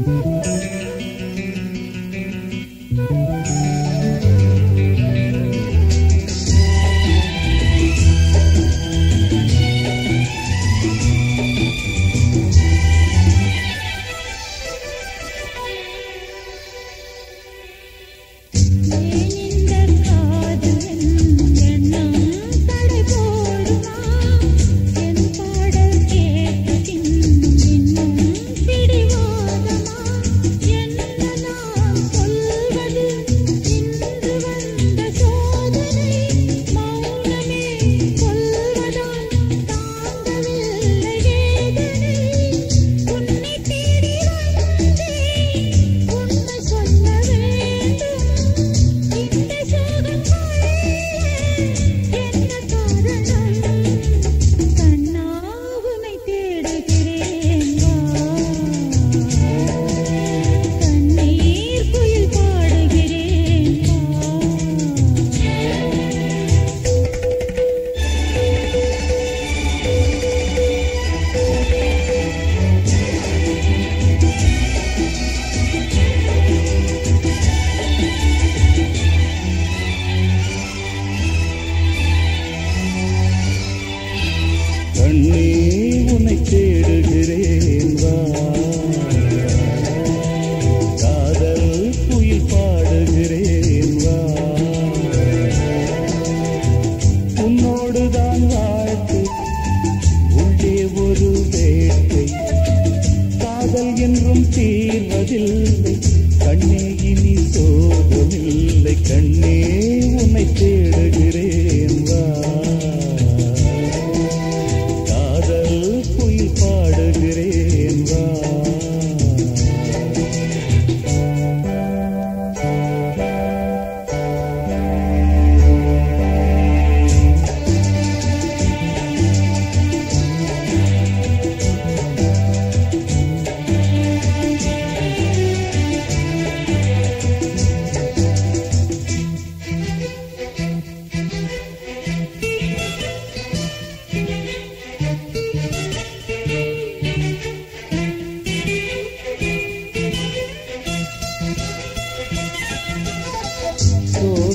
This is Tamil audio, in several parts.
Mm-hmm. என்றும் தீர்வதில்லை. கண்ணே இனி சோகமில்லை. கண்ணே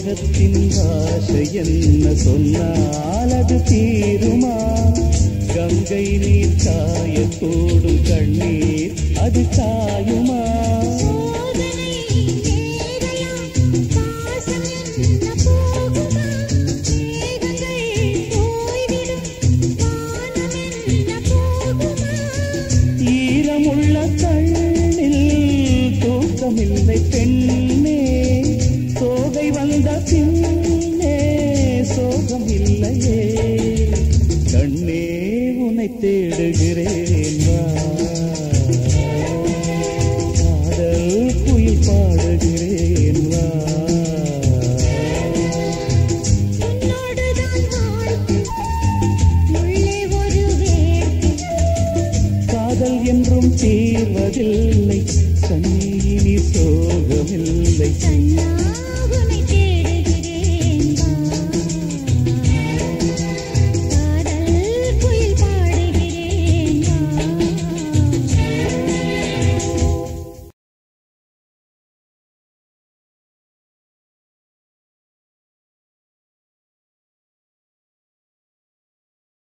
சோகத்தின் ஆசை என்ன சொன்னால் அது தீருமா? கங்கை நீர் காயக்கூடும் கண்ணீர் அது காயுமா ஈரமுள்ள கண்ணில் தூக்கமில்லை சோகம் இல்லையே கண்ணே உன்னை தேடுகிறேன் காதல் குயில் பாடுகிறேன் வா. காதல் என்றும் தீர்வதில்லை. கண்ணீனி சோகமில்லை. கண்ணா